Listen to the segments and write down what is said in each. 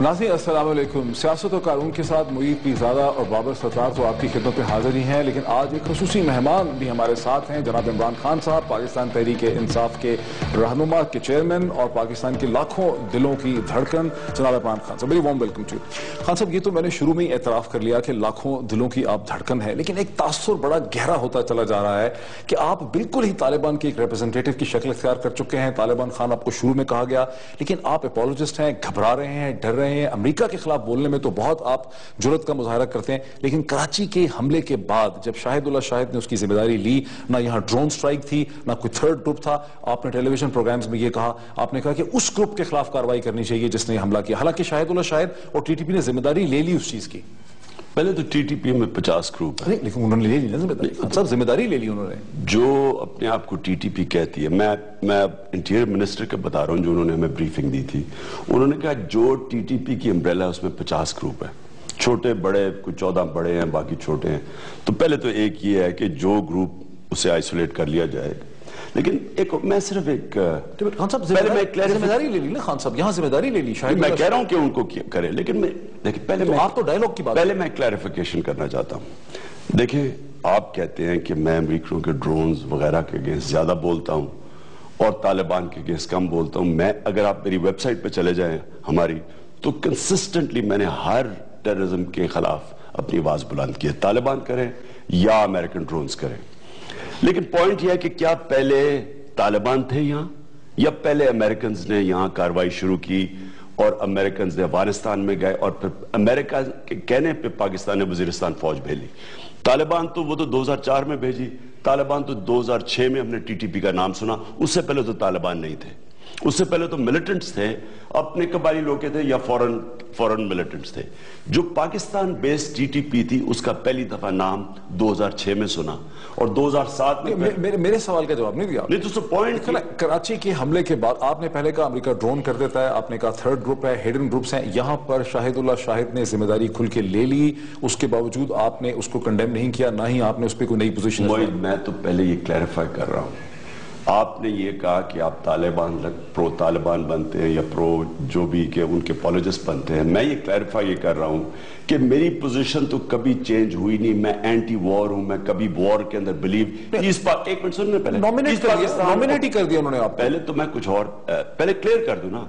ناظرین، السلام علیکم۔ سیاست و قانون کے ساتھ معید پیزادہ اور بابر ستار تو آپ کی خدمت پہ حاضر ہی ہیں، لیکن آج ایک خصوصی مہمان بھی ہمارے ساتھ ہیں، جناب عمران خان صاحب، پاکستان تحریک انصاف کے رہنما، کے چیئرمین اور پاکستان کے لاکھوں دلوں کی دھڑکن۔ جناب عمران خان صاحب ویری ویلکم ٹو خان صاحب، یہ تو میں نے شروع میں ہی اعتراف کر لیا کہ لاکھوں دلوں کی آپ دھڑکن ہے لیکن ایک تاثر بڑا گہرا ہوتا چلا جا رہا ہے کہ آپ بالکل ہی طالبان کی ایک ریپرزنٹیٹو کی شکل اختیار کر چکے ہیں۔ طالبان خان آپ کو شروع میں کہا گیا، لیکن آپ اپولوجسٹ ہیں، گھبرا رہے ہیں، ڈر رہے ہیں رہے ہیں، امریکہ کے خلاف بولنے میں تو بہت آپ جرت کا مظاہرہ کرتے ہیں، لیکن کراچی کے حملے کے بعد جب شاہد اللہ شاہد نے اس کی ذمہ داری لی، نہ یہاں ڈرون سٹرائک تھی، نہ کوئی تھرڈ گروپ تھا، آپ نے ٹیلی ویژن پروگرامز میں یہ کہا، آپ نے کہا کہ اس گروپ کے خلاف کاروائی کرنی چاہیے جس نے حملہ کیا۔ حالانکہ شاہد اللہ شاہد اور ٹی ٹی پی نے ذمہ داری لے لی اس چیز کی۔ پہلے تو ٹی ٹی پی میں پچاس گروپ ہے۔ لیکن انہوں نے لے لی نا سب ذمہ داری لے لی انہوں نے۔ جو اپنے آپ کو ٹی ٹی پی کہتی ہے۔ میں میں انٹیریئر منسٹر کے بتا رہا ہوں جو انہوں نے ہمیں بریفنگ دی تھی۔ انہوں نے کہا جو ٹی ٹی پی کی امبریلا ہے اس میں پچاس گروپ ہے۔ چھوٹے بڑے کچھ چودہ بڑے ہیں باقی چھوٹے ہیں۔ تو پہلے تو ایک یہ ہے کہ جو گروپ اسے آئسولیٹ کر لیا جائے۔ لیکن ایک میں صرف ایک خان صاحب پہلے میں ذمہ داری لے لی نا خان صاحب یہاں ذمہ داری لے لی شاہد میں کہہ رہا ہوں کہ ان کو کرے لیکن میں دیکھیں پہلے میں آپ تو ڈائلوگ کی بات پہلے میں کلیریفیکیشن کرنا چاہتا ہوں۔ دیکھیں آپ کہتے ہیں کہ میں امریکوں کے ڈرونز وغیرہ کے اگینسٹ زیادہ بولتا ہوں اور طالبان کے اگینسٹ کم بولتا ہوں۔ میں اگر آپ میری ویب سائٹ پہ چلے جائیں ہماری تو کنسسٹنٹلی میں نے ہر ٹیررزم کے خلاف اپنی آواز بلند کی ہے۔ طالبان کریں یا امریکن ڈرونز کریں۔ لیکن پوائنٹ یہ ہے کہ کیا پہلے طالبان تھے یہاں یا پہلے امریکنز نے یہاں کاروائی شروع کی اور امریکنز نے افغانستان میں گئے اور پھر امریکہ کے کہنے پہ پاکستان نے وزیرستان فوج بھیجی۔ طالبان تو وہ تو دوزار چار میں بھیجی، طالبان تو دوزار چھ میں ہم نے ٹی ٹی پی کا نام سنا، اس سے پہلے تو طالبان نہیں تھے۔ اس سے پہلے تو ملیٹنٹس تھے اپنے قبائلی لوگ تھے یا فورن فورن ملیٹنٹس تھے۔ جو Pakistan base T T P تھی اس کا پہلی دفعہ نام دوزار چھ میں سنا۔ اور دوزار سات میں میرے- سوال کا جواب نہیں دیا۔ نہیں تو پوائنٹ کراچی کے حملے کے بعد آپ نے پہلے کہا امریکہ ڈرون کر دیتا ہے آپ نے کہا تھرڈ گروپ ہے ہیڈن گروپس ہیں۔ یہاں پر شاہد اللہ شاہد نے ذمہ داری کھل کے لے لی۔ اس کے باوجود آپ نے اس کو کنڈیم نہیں کیا نہ ہی آپ نے اس پہ کوئی نئی پوزیشن میں تو پہلے یہ کلیریفائی کر رہا ہوں۔ آپ نے یہ کہا کہ آپ طالبان پرو طالبان بنتے ہیں یا پرو جو بھی کہ ان کے پالوجسٹ بنتے ہیں. میں یہ کلیریفائی یہ کر رہا ہوں کہ میری پوزیشن تو کبھی چینج ہوئی نہیں. میں اینٹی وار ہوں. میں کبھی وار کے اندر بلیو ایک منٹ سننے پہلے. نومینیٹ کر دیا پاکستان- نومینیٹ ہی کر دیا انہوں نے آپ پہلے تو میں کچھ اور پہلے کلیئر کر دوں نا.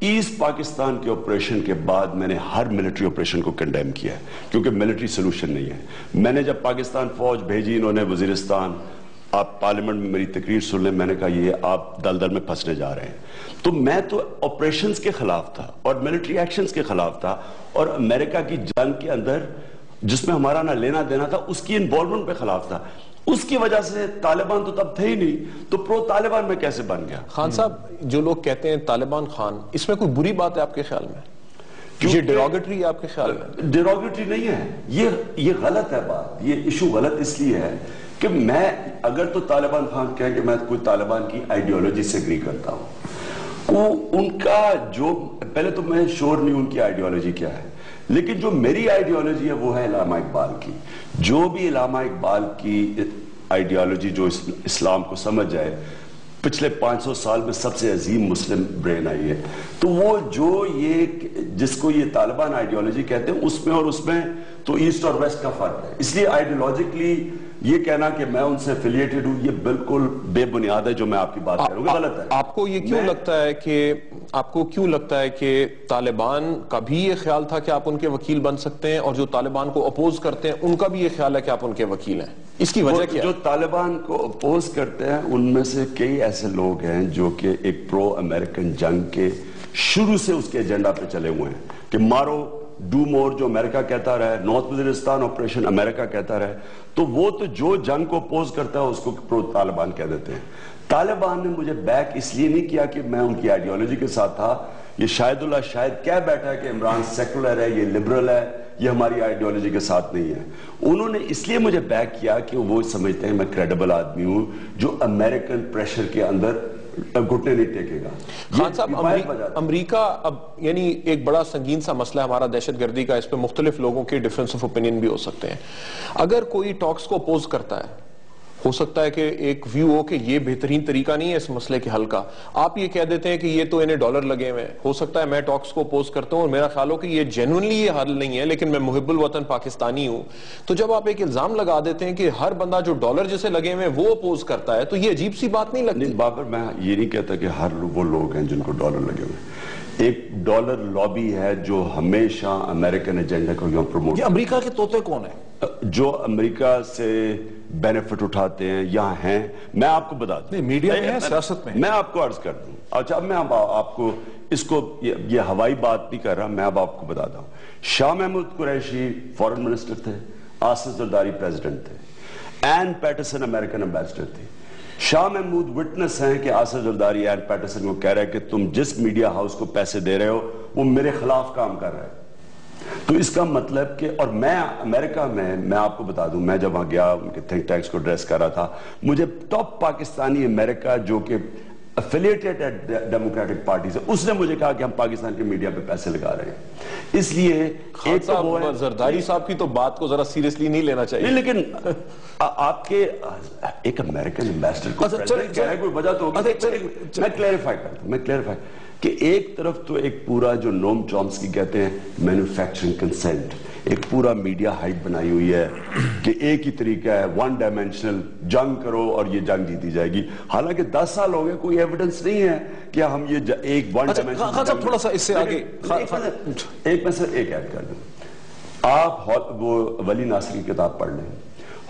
ایسٹ پاکستان کے آپریشن کے بعد میں نے ہر ملٹری آپریشن کو کنڈیم کیا ہے. کیونکہ ملٹری سلوشن نہیں ہے. میں نے جب پاکستان فوج بھیجی انہوں نے وزیرستان آپ پارلیمنٹ میں میری تقریر سن لیں میں نے کہا یہ آپ دل دل میں پھنسنے جا رہے ہیں۔ تو میں تو آپریشنز کے خلاف تھا اور ملٹری ایکشنز کے خلاف تھا اور امریکہ کی جنگ کے اندر جس میں ہمارا نہ لینا دینا تھا اس کی انوالومنٹ پہ خلاف تھا۔ اس کی وجہ سے طالبان تو تب تھے ہی نہیں تو پرو طالبان میں کیسے بن گیا؟ خان صاحب جو لوگ کہتے ہیں طالبان خان اس میں کوئی بری بات ہے آپ کے خیال میں؟ یہ ڈیروگیٹری ہے آپ کے خیال میں؟ ڈیروگیٹری نہیں ہے۔ یہ یہ غلط ہے بات یہ ایشو غلط اس لیے ہے کہ میں اگر تو طالبان خان کہیں کہ میں کوئی طالبان کی آئیڈیالوجی سے اگری کرتا ہوں، وہ ان کا جو، پہلے تو میں شور نہیں ان کی آئیڈیالوجی کیا ہے، لیکن جو میری آئیڈیالوجی ہے وہ ہے علامہ اقبال کی۔ جو بھی علامہ اقبال کی آئیڈیالوجی جو اسلام کو سمجھ جائے، پچھلے پانچ سو سال میں سب سے عظیم مسلم برین آئی ہے۔ تو وہ جو یہ جس کو یہ طالبان آئیڈیالوجی کہتے ہیں، اس میں اور اس میں تو ایسٹ اور ویسٹ کا فرق ہے۔ اس لیے آئیڈیالوجیکلی یہ کہنا کہ میں ان سے افیلیٹڈ ہوں یہ بالکل بے بنیاد ہے جو میں آپ کی بات کروں گا غلط ہے۔ آپ کو یہ کیوں لگتا ہے کہ آپ کو کیوں لگتا ہے کہ طالبان کا بھی یہ خیال تھا کہ آپ ان کے وکیل بن سکتے ہیں اور جو طالبان کو اپوز کرتے ہیں ان کا بھی یہ خیال ہے کہ آپ ان کے وکیل ہیں؟ اس کی وجہ کیا جو طالبان کو اپوز کرتے ہیں ان میں سے کئی ایسے لوگ ہیں جو کہ ایک پرو امریکن جنگ کے شروع سے اس کے ایجنڈا پہ چلے ہوئے ہیں کہ مارو ڈو مور جو امریکہ کہتا رہے نارتھ وزیرستان آپریشن امریکہ کہتا رہے، تو وہ تو جو جنگ کو اپوز کرتا ہے اس کو پرو طالبان کہہ دیتے ہیں۔ طالبان نے مجھے بیک اس لیے نہیں کیا کہ میں ان کی آئیڈیالوجی کے ساتھ تھا۔ یہ شاید اللہ شاید کہہ بیٹھا ہے کہ عمران سیکولر ہے، یہ لبرل ہے، یہ ہماری آئیڈیالوجی کے ساتھ نہیں ہے۔ انہوں نے اس لیے مجھے بیک کیا کہ وہ سمجھتے ہیں میں کریڈیبل آدمی ہوں جو امریکن پریشر کے اندر گھٹنے نہیں ٹیکے گا۔ خان صاحب امریکہ اب یعنی ایک بڑا سنگین سا مسئلہ ہے ہمارا دہشت گردی کا اس پہ مختلف لوگوں کے ڈیفرنس آف اوپینین بھی ہو سکتے ہیں۔ اگر کوئی ٹاکس کو اپوز کرتا ہے ہو سکتا ہے کہ ایک ویو ہو کہ یہ بہترین طریقہ نہیں ہے اس مسئلے کے حل کا۔ آپ یہ کہہ دیتے ہیں کہ یہ تو انہیں ڈالر لگے ہوئے ہو سکتا ہے میں ٹاکس کو اپوز کرتا ہوں اور میرا خیال ہو کہ یہ جینونلی یہ حل نہیں ہے لیکن میں محب الوطن پاکستانی ہوں۔ تو جب آپ ایک الزام لگا دیتے ہیں کہ ہر بندہ جو ڈالر جسے لگے ہوئے وہ اپوز کرتا ہے تو یہ عجیب سی بات نہیں لگتی؟ بابر میں یہ نہیں کہتا کہ ہر وہ لوگ ہیں جن کو ڈالر لگے ہوئے ایک ڈالر لابی ہے جو ہمیشہ امریکن ایجنڈا کو یہاں پروموٹ یہ امریکہ کے توتے کون ہیں؟ جو امریکہ سے بینیفٹ اٹھاتے ہیں یہاں ہیں میں آپ کو بتا دوں۔ میڈیا میں ہے سیاست میں میں آپ کو عرض کر دوں۔ اچھا اب میں آپ کو اس کو یہ ہوائی بات نہیں کر رہا میں اب آپ کو بتا دوں۔ شاہ محمود قریشی فورن منسٹر تھے آصف زرداری پریزیڈنٹ تھے این پیٹرسن امریکن امبیسڈر تھے۔ شاہ محمود وٹنس ہیں کہ آصر زرداری این پیٹرسن کو کہہ رہے کہ تم جس میڈیا ہاؤس کو پیسے دے رہے ہو وہ میرے خلاف کام کر رہے ہیں۔ تو اس کا مطلب کہ اور میں امریکہ میں میں آپ کو بتا دوں میں جب وہاں گیا ان کے تھنک ٹینکس کو ڈریس کر رہا تھا مجھے ٹاپ پاکستانی امریکہ جو کہ افیلیٹڈ ڈیموکریٹک پارٹی سے اس نے مجھے کہا کہ ہم پاکستان کے میڈیا پہ پیسے لگا رہے ہیں۔ اس لیے ایک تو وہ ہے زرداری صاحب کی تو بات کو ذرا سیریسلی نہیں لینا چاہیے۔ نہیں لیکن آپ کے ایک امریکن امبیسڈر کو رہے کوئی وجہ تو میں کلیریفائی کرتا ہوں میں کلیریفائی کہ ایک طرف تو ایک پورا جو نوم چومس کی کہتے ہیں مینوفیکچرنگ کنسنٹ ایک پورا میڈیا ہائٹ بنائی ہوئی ہے کہ ایک ہی طریقہ ہے ون ڈائمینشنل جنگ کرو اور یہ جنگ جیتی جائے گی۔ حالانکہ دس سال ہو گئے کوئی ایویڈنس نہیں ہے کہ ہم یہ ایک ون ڈائمینشنل خان صاحب تھوڑا سا اس سے آگے۔ ایک میں سر ایک ایڈ کر دوں۔ آپ وہ ولی ناصر کی کتاب پڑھ لیں۔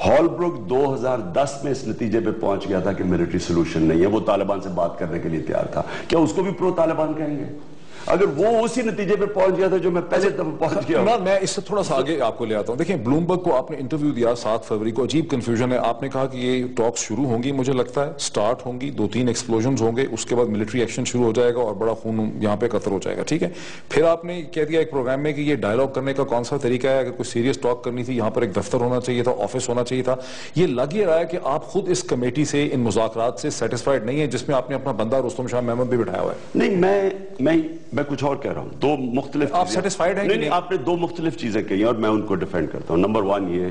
ہال بروک دو ہزار دس میں اس نتیجے پہ پہنچ گیا تھا کہ ملٹری سلوشن نہیں ہے۔ وہ طالبان سے بات کرنے کے لیے تیار تھا۔ کیا اس کو بھی پرو طالبان کہیں گے؟ اگر وہ اسی نتیجے پہ پہنچ گیا تھا جو میں پہلے پہنچ گیا میں اس سے تھوڑا سا آگے آپ کو لے آتا ہوں۔ دیکھیں بلومبرگ کو آپ نے انٹرویو دیا سات فروری کو۔ عجیب کنفیوژن ہے۔ آپ نے کہا کہ یہ ٹاکس شروع ہوں گی مجھے لگتا ہے۔ سٹارٹ ہوں گی دو تین ایکسپلوژنز ہوں گے۔ اس کے بعد ملٹری ایکشن شروع ہو جائے گا اور بڑا خون یہاں پہ قطر ہو جائے گا ٹھیک ہے؟ پھر آپ نے کہہ دیا ایک پروگرام میں کہ یہ ڈائلاگ کرنے کا کون سا طریقہ ہے؟ اگر کوئی سیریس ٹاک کرنی تھی یہاں پر ایک دفتر ہونا چاہیے تھا آفس ہونا چاہیے تھا۔ یہ لگ یہ رہا ہے کہ آپ خود اس کمیٹی سے ان مذاکرات سے سیٹسفائیڈ نہیں ہے جس میں آپ نے اپنا بندہ رستم شاہ محمد بھی بٹھایا ہوا ہے۔ نہیں میں میں کچھ اور کہہ رہا ہوں۔ دو مختلف آپ سیٹسفائیڈ ہیں نہیں آپ نے دو مختلف چیزیں کہی ہیں اور میں ان کو ڈیفینڈ کرتا ہوں۔ نمبر ون یہ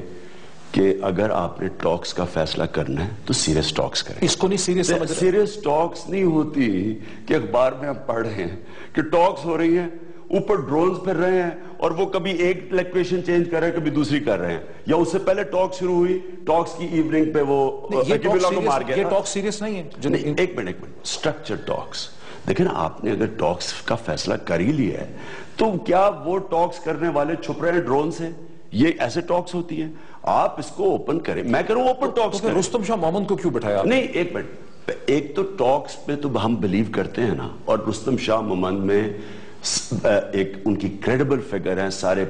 کہ اگر آپ نے ٹاکس کا فیصلہ کرنا ہے تو سیریس ٹاکس کریں۔ اس کو نہیں سیریس سمجھ سیریس ٹاکس نہیں ہوتی کہ اخبار میں ہم پڑھ رہے ہیں کہ ٹاکس ہو رہی ہیں۔ اوپر ڈرونز پھر رہے ہیں اور وہ کبھی ایک لیکویشن چینج کر رہے ہیں کبھی دوسری کر رہے ہیں۔ یا اس سے پہلے ٹاک شروع ہوئی ٹاکس کی ایوننگ پہ وہ یہ ٹاکس سیریس نہیں ہے۔ ایک منٹ ایک منٹ۔ سٹرکچر ٹاکس دیکھیں نا آپ نے اگر ٹاکس کا فیصلہ کر ہی لیا ہے تو کیا وہ ٹاکس کرنے والے چھپ رہے ہیں ڈرون سے؟ یہ ایسے ٹاکس ہوتی ہیں۔ آپ اس کو اوپن کریں۔ میں کروں اوپن ٹاکس کریں۔ رستم شاہ محمد کو کیوں بٹھایا؟ نہیں ایک منٹ۔ ایک تو ٹاکس پہ تو ہم بلیو کرتے ہیں نا اور رستم شاہ محمد میں ایک ان کی کریڈبل فگر ہیں سارے